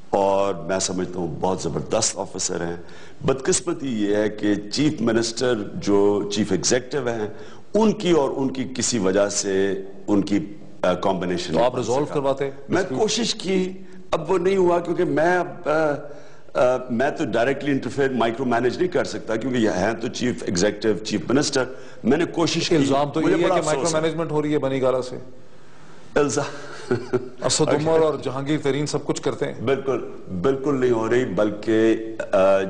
اور میں سمجھتا ہوں بہت زبردست آفیسر ہیں۔ بدقسمتی یہ ہے کہ چیف منسٹر جو چیف ایگزیکٹو ہیں ان کی اور ان کی کسی وجہ سے ان کی کمبینیشن تو آپ ریزولو کرواتے؟ میں کوشش کی اب وہ نہیں ہوا کیونکہ میں اب میں تو ڈائریکٹلی انٹرفیئر مائکرو مینج نہیں کر سکتا کیونکہ یہ ہیں تو چیف ایگزیکٹو چیف منسٹر میں نے کوشش کی الزام تو یہ ہے کہ مائکرو۔ مینجمنٹ ہو رہی ہے بنی گالا سے۔ الزام۔ اسد عمر اور جہانگیر ترین سب کچھ کرتے ہیں۔ بالکل بالکل نہیں ہو رہی بلکہ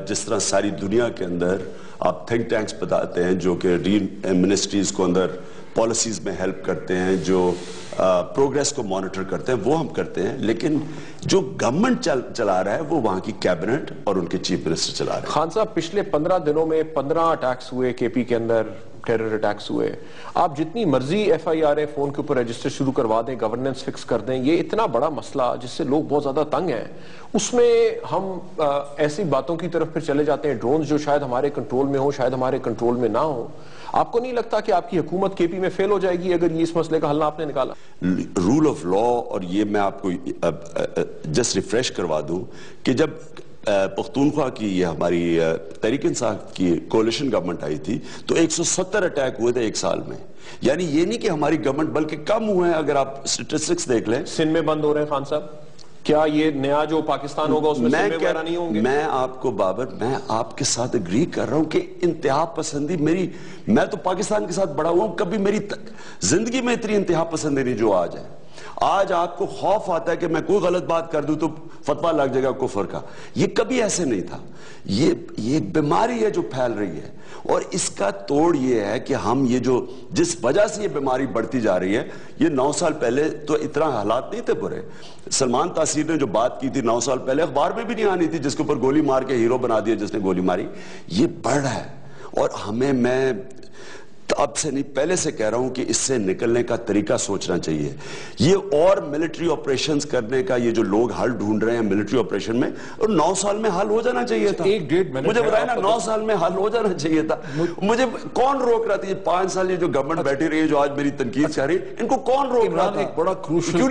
جس طرح ساری دنیا کے اندر آپ تھنک ٹینکس بتاتے ہیں جو کہ ری منسٹریز کو اندر پالیسیز میں ہیلپ کرتے ہیں جو پروگریس کو مانیٹر کرتے ہیں، وہ ہم کرتے ہیں، لیکن جو گورنمنٹ چلا رہا ہے، وہ وہاں کی کیبنٹ اور ان کے چیف منسٹر چلا رہے ہیں۔ خان صاحب، پچھلے پندرہ دنوں میں پندرہ اٹیکس ہوئے کے پی کے اندر ٹیرر اٹیکس ہوئے۔ آپ جتنی مرضی ایف آئی آر اے فون کے اوپر رجسٹر شروع کروا دیں گورننس فکس کر دیں، یہ اتنا بڑا مسئلہ جس سے لوگ بہت زیادہ تنگ ہیں۔ اس میں ہم ایسی باتوں کی طرف پھر چلے جاتے ہیں۔ ڈرونز جو شاید ہمارے کنٹرول میں ہو شاید ہمارے کنٹرول میں نہ ہو آپ کو نہیں لگتا کہ آپ کی حکومت کے پی میں فیل ہو جائے گی اگر یہ اس مسئلے کا حل آپ نے نکالا؟ رول آف لا اور یہ میں آپ کو جسٹ ریفریش کروا دوں کہ جب پختونخوا کی یہ ہماری تحریک انصاف کی کولیشن گورنمنٹ آئی تھی تو ایک سو ستر اٹیک ہوئے تھے ایک سال میں۔ یعنی یہ نہیں کہ ہماری گورنمنٹ بلکہ کم ہوئے ہیں اگر آپ سٹیٹسٹکس دیکھ لیں۔ سن میں بند ہو رہے ہیں خان صاحب۔ کیا یہ نیا جو پاکستان ہوگا اس میں وغیرہ نہیں ہوں گے؟ میں آپ کو بابر میں آپ کے ساتھ اگری کر رہا ہوں کہ انتہا پسندی میری میں تو پاکستان کے ساتھ بڑا ہوا ہوں کبھی میری زندگی میں اتنی انتہا پسندی نہیں جو آج ہے۔ آج آپ کو خوف آتا ہے کہ میں کوئی غلط بات کر دوں تو فتوہ لگ جائے گا کفر کا۔ یہ کبھی ایسے نہیں تھا۔ یہ یہ ایک بیماری ہے جو پھیل رہی ہے۔ اور اس کا توڑ یہ ہے کہ ہم یہ جو، جس وجہ سے یہ بیماری بڑھتی جا رہی ہے، یہ نو سال پہلے تو اتنا حالات نہیں تھے برے۔ سلمان تاثیر نے جو بات کی تھی نو سال پہلے، اخبار میں بھی نہیں آنی تھی جس کے اوپر گولی مار کے ہیرو بنا دیا جس نے گولی ماری۔ یہ بڑھ رہا ہے۔ اور ہمیں، میں اب سے نہیں پہلے سے کہہ رہا ہوں کہ اس سے نکلنے کا طریقہ سوچنا چاہیے۔ یہ اور ملٹری آپریشنز کرنے کا یہ جو لوگ حل ڈھونڈ رہے ہیں ملٹری آپریشن میں اور نو سال میں حل ہو جانا چاہیے تھا۔ ایک ڈیڑھ مجھے ہے، بتائیں نا نو سال میں حل ہو جانا چاہیے تھا۔ مجھے کون روک رہا تھا؟ یہ پانچ سال یہ جو گورنمنٹ بیٹھی رہی ہے جو آج میری تنقید کر رہی ہے ان کو کون روک رہا تھا؟ ایک بڑا کروشل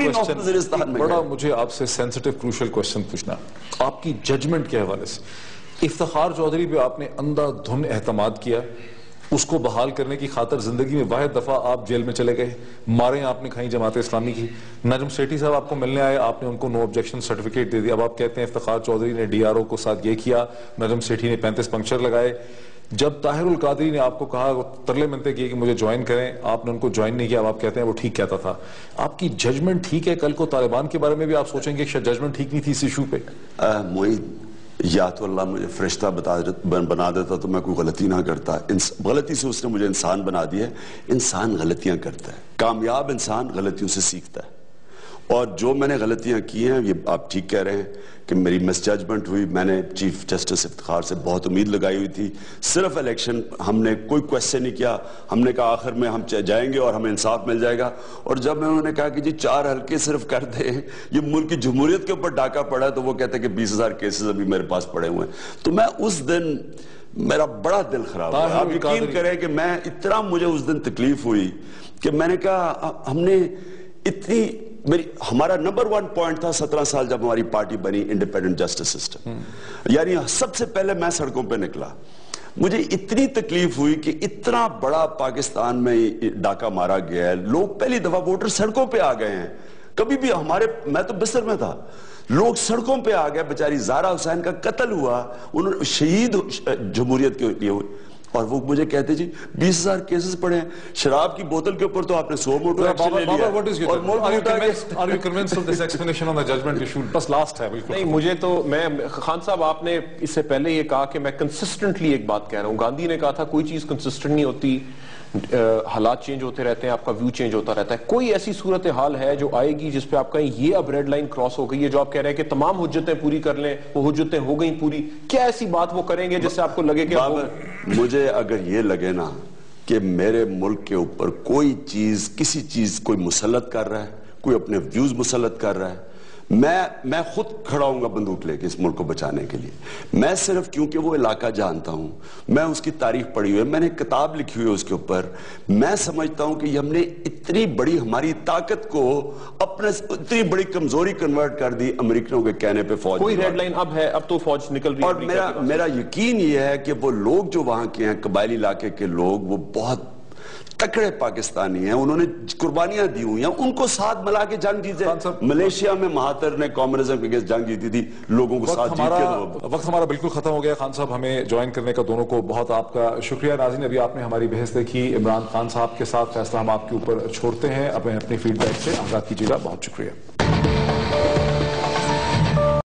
بڑا؟ مجھے آپ سے سینسٹیو کروشل کوشچن پوچھنا۔ آپ کی ججمنٹ کے حوالے سے۔ افتخار چودھری پہ آپ نے اندھا دھن اعتماد کیا۔ اس کو بحال کرنے کی خاطر زندگی میں واحد دفعہ آپ جیل میں چلے گئے، مارے آپ نے کھائی جماعت اسلامی کی۔ نجم سیٹھی صاحب آپ کو ملنے آئے، آپ نے ان کو نو آبجیکشن سرٹیفکیٹ دے دیا۔ اب آپ کہتے ہیں افتخار چودھری نے ڈی آر او کو ساتھ یہ کیا، نجم سیٹھی نے پینتیس پنکچر لگائے۔ جب طاہر القادری نے آپ کو کہا ترلے منتے کیے کہ مجھے جوائن کریں، آپ نے ان کو جوائن نہیں کیا، اب آپ کہتے ہیں وہ ٹھیک کہتا تھا۔ آپ کی ججمنٹ ٹھیک ہے کل کو طالبان کے بارے میں بھی؟ آپ سوچیں گے کہ ججمنٹ ٹھیک نہیں تھی اس ایشو پہ۔ معید یا تو اللہ مجھے فرشتہ بتا بنا دیتا تو میں کوئی غلطی نہ کرتا۔ غلطی سے اس نے مجھے انسان بنا دیا انسان غلطیاں کرتا ہے۔ کامیاب انسان غلطیوں سے سیکھتا ہے۔ اور جو میں نے غلطیاں کی ہیں یہ آپ ٹھیک کہہ رہے ہیں کہ میری مس ججمنٹ ہوئی۔ میں نے چیف جسٹس افتخار سے بہت امید لگائی ہوئی تھی۔ صرف الیکشن ہم نے کوئی کوشچن نہیں کیا۔ ہم نے کہا آخر میں ہم جائیں گے اور ہمیں انصاف مل جائے گا۔ اور جب میں انہوں نے کہا کہ جی چار حلقے صرف کر دیں یہ ملک کی جمہوریت کے اوپر ڈاکہ پڑا ہے تو وہ کہتے ہیں کہ بیس ہزار کیسز ابھی میرے پاس پڑے ہوئے ہیں۔ تو میں اس دن میرا بڑا دل خراب ہوا۔ آپ یقین کریں کہ میں اتنا مجھے اس دن تکلیف ہوئی کہ میں نے کہا ہم نے اتنی میری ہمارا نمبر ون پوائنٹ تھا سترہ سال جب ہماری پارٹی بنی انڈیپینڈنٹ جسٹس سسٹم یعنی سب سے پہلے میں سڑکوں پہ نکلا. مجھے اتنی تکلیف ہوئی کہ اتنا بڑا پاکستان میں ڈاکہ مارا گیا ہے. لوگ پہلی دفعہ ووٹر سڑکوں پہ آ گئے ہیں. کبھی بھی ہمارے میں تو بستر میں تھا. لوگ سڑکوں پہ آ گئے. بچاری زارا حسین کا قتل ہوا. انہوں نے شہید جمہوریت کے لیے ہوئے اور وہ مجھے کہتے جی بیس ہزار کیسز پڑے ہیں۔ شراب کی بوتل کے اوپر تو آپ نے سو موٹو ایکشن لے بابا لیا۔ what is your اور? ملک Are you اٹھا کے- convinced- are you convinced of this explanation on the judgment issue? بس last ہے نہیں مجھے تو میں خان صاحب آپ نے اس سے پہلے یہ کہا کہ میں کنسسٹنٹلی ایک بات کہہ رہا ہوں۔ گاندھی نے کہا تھا کوئی چیز کنسسٹنٹ نہیں ہوتی۔ حالات چینج ہوتے رہتے ہیں، آپ کا ویو چینج ہوتا رہتا ہے۔ کوئی ایسی صورتحال ہے جو آئے گی جس پہ آپ کہیں یہ اب ریڈ لائن کراس ہو گئی ہے، جو آپ کہہ رہے ہیں کہ تمام حجتیں پوری کر لیں وہ حجتیں ہو گئیں پوری، کیا ایسی بات وہ کریں گے جس سے آپ کو لگے کہ بابر، مجھے اگر یہ لگے نا کہ میرے ملک کے اوپر کوئی چیز، کسی چیز، کوئی مسلط کر رہا ہے، کوئی اپنے ویوز مسلط کر رہا ہے میں میں خود کھڑا ہوں گا بندوق لے کے اس ملک کو بچانے کے لیے۔ میں صرف کیونکہ وہ علاقہ جانتا ہوں میں اس کی تاریخ پڑھی ہوئی ہے میں نے کتاب لکھی ہوئی ہے اس کے اوپر۔ میں سمجھتا ہوں کہ ہم نے اتنی بڑی ہماری طاقت کو اپنے اتنی بڑی کمزوری کنورٹ کر دی امریکنوں کے کہنے پہ فوج کوئی ریڈ لائن اب ہے اب تو فوج نکل رہی ہے اور میرا۔ میرا یقین یہ ہے کہ وہ لوگ جو وہاں کے ہیں قبائلی علاقے کے لوگ وہ بہت تکڑے پاکستانی ہیں انہوں نے قربانیاں دی ہوئی ہیں۔ ان کو ساتھ ملا کے جنگ جیتے ملیشیا میں مہاتر نے کامونزم کے اگینسٹ جنگ جیتی تھی لوگوں کو ساتھ جیت کے وقت ہمارا بالکل ختم ہو گیا۔ خان صاحب ہمیں جوائن کرنے کا دونوں کو بہت آپ کا شکریہ۔ ناظرین ابھی آپ نے ہماری بحث دیکھی۔ عمران خان صاحب کے ساتھ فیصلہ ہم آپ کے اوپر چھوڑتے ہیں۔ اپنے اپنی فیڈ بیک سے آگاہ کیجیے گا۔ بہت شکریہ۔